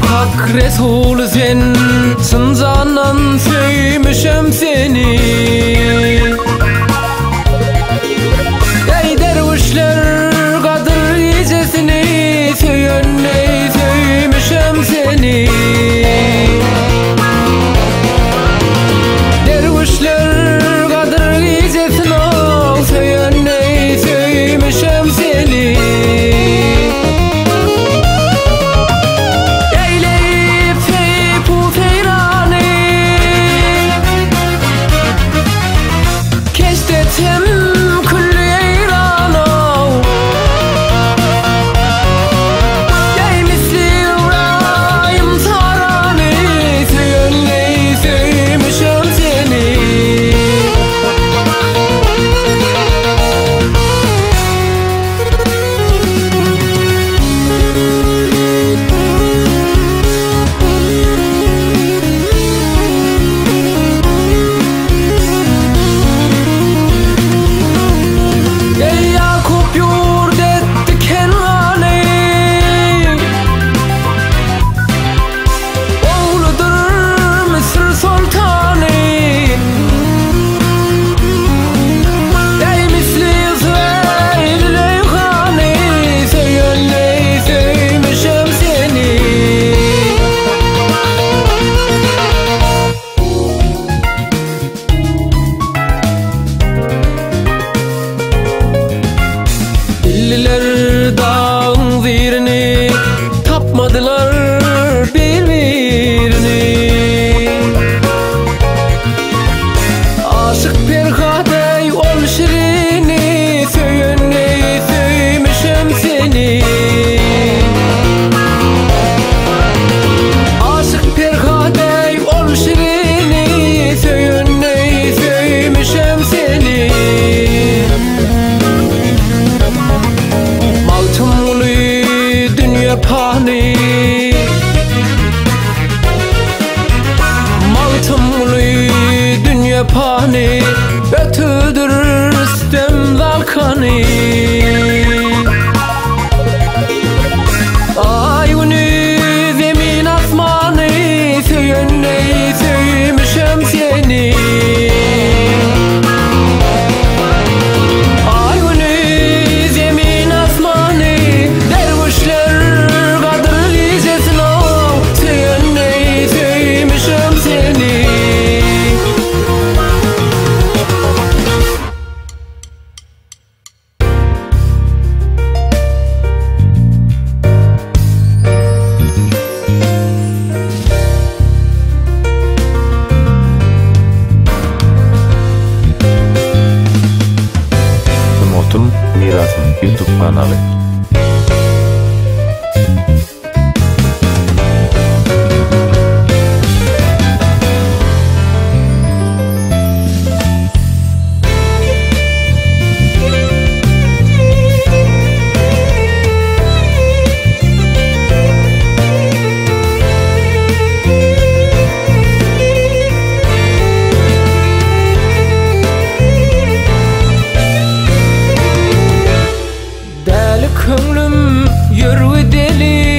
حق رسول زين سنزانن سيمشم سنين yapani Mantımlı dünya pani Ötüdür istem dalkani 哪位 Kömrüm yürü deli.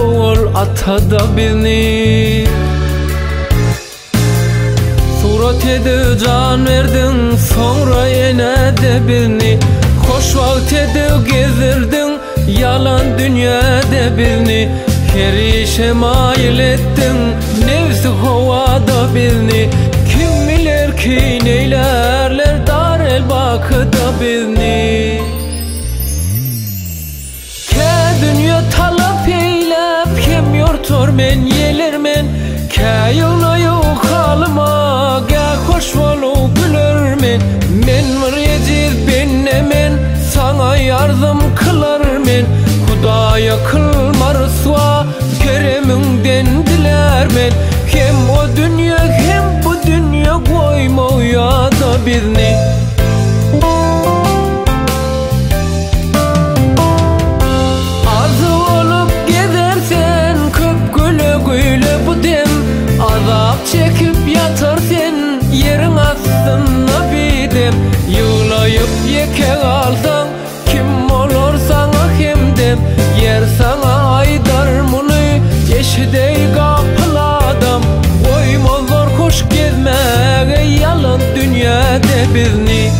Oğul atada bizni Surat edi can verdin sonra ene de bizni Hoş vakt edi gezirdin yalan dünyada bizni Her işe mail ettin nefsi hovada bizni Kim bilir ki neylerler dar el bakıda bizni men yeler men. Ke yılna yok halıma Ge hoş volu gülür men. Men var yeciz benne men Sana yardım kılar men. Hudaya kılmar sva Kereminden diler men. Hem o dünya hem bu dünya koyma ya da bizni Azı yeşidey kapılı adam Oymazlar hoş gezmeye yalan dünyada bizni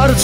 Bir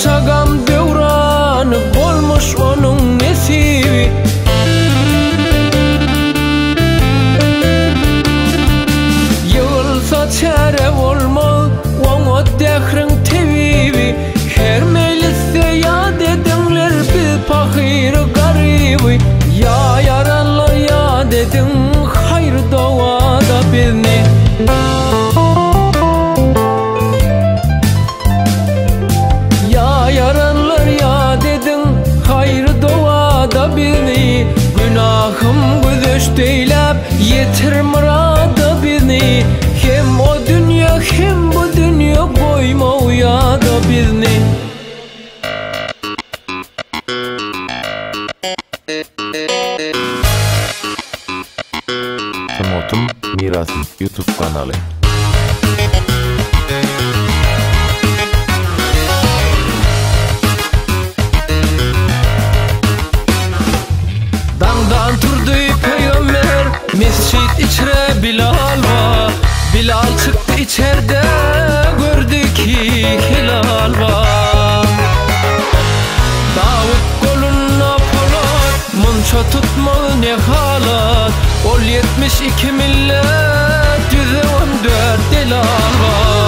Mirasım YouTube kanaly. Dangdan turdu peygamber Mescid içre Bilal var. Bilal çıktı içeride Gördü ki hilal var. Davut koluna polat Munça tutmalı ne halat? Ol yetmiş iki millet Gözü önde dil alvar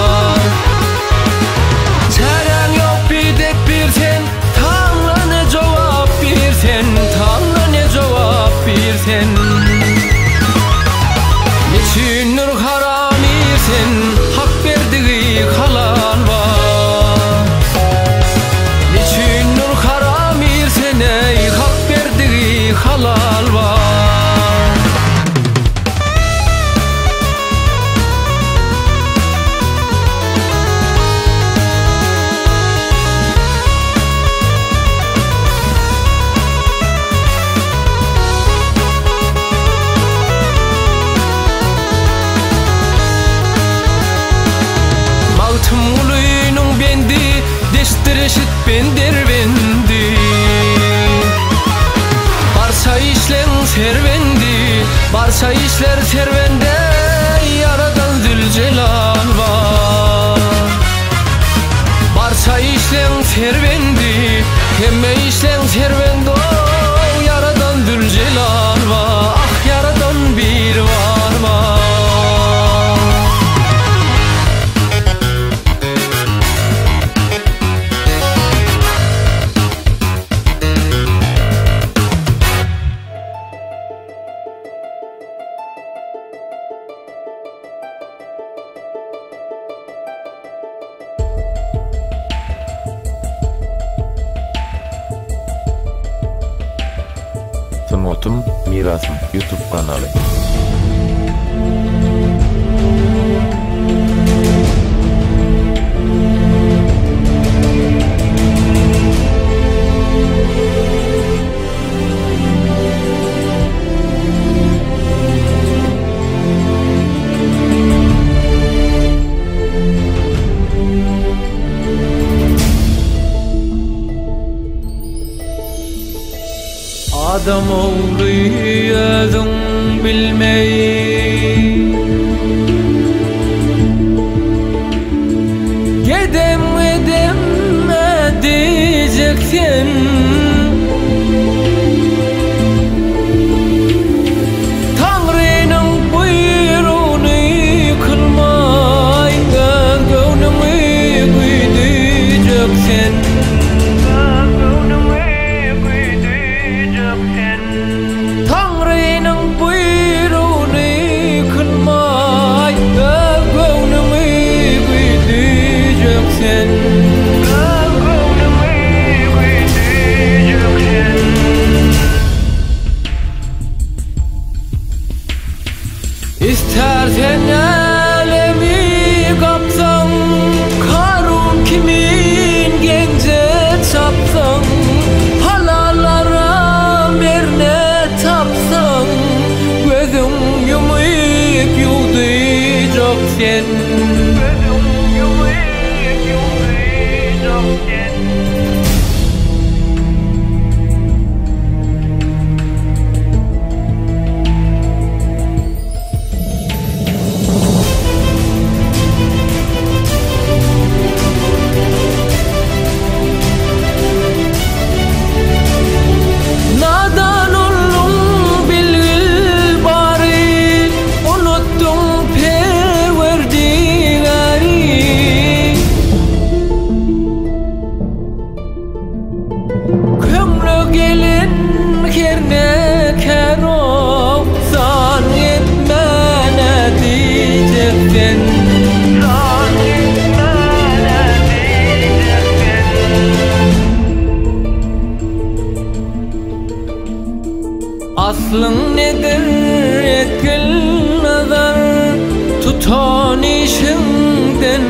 عظم عمري يا ذنب الميت.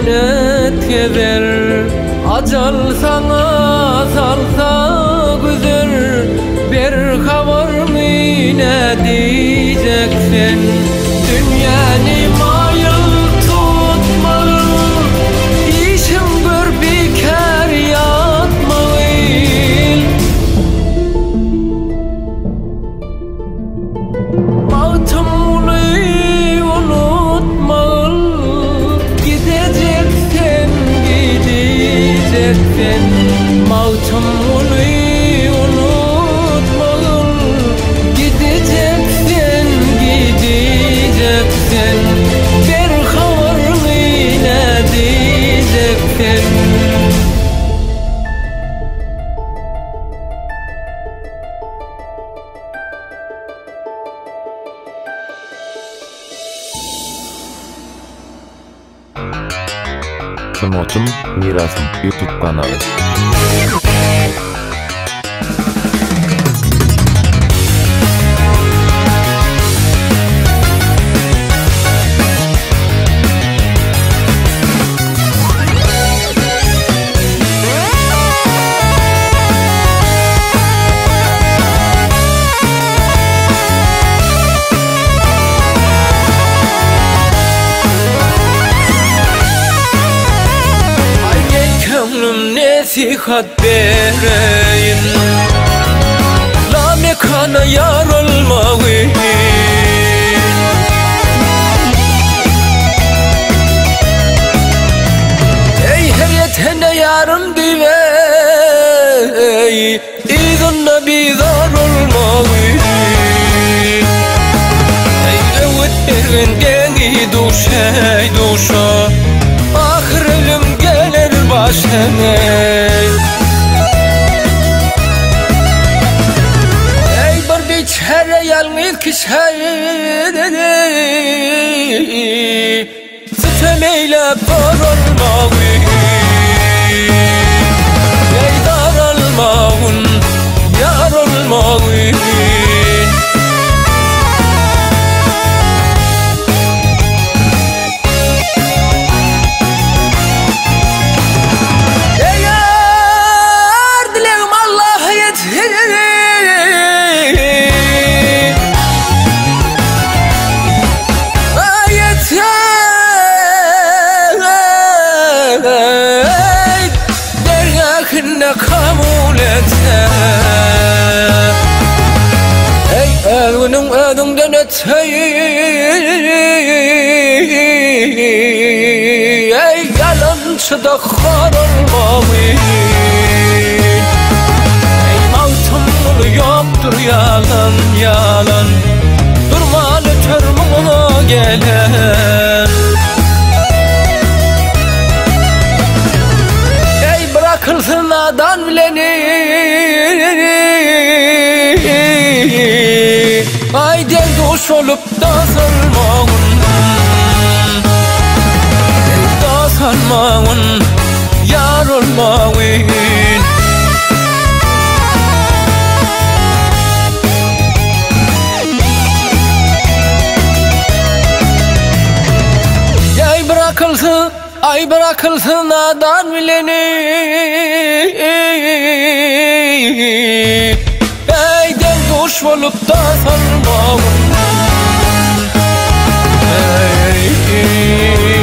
İşinden etkezer Acal sana salsa güzel. Bir haber mi ne diyeceksin 숨어준 미라성 유튜브 관을 nesihat vereyim. La mekana yar olmağı Ey her yetene yarım divey İzunna bizar olmağı Ey evet erin gengi duşey duşa başına Ey bir biçare yalnız kişiydi Sütemeyle Ey daralmağın da xar olmamayın Ey bunu yoktur yalan yalan. Durma öter bana gelen bırakılsın Ay bırakılsın nadan bileni Ey derdoş olup da sanmağın Ey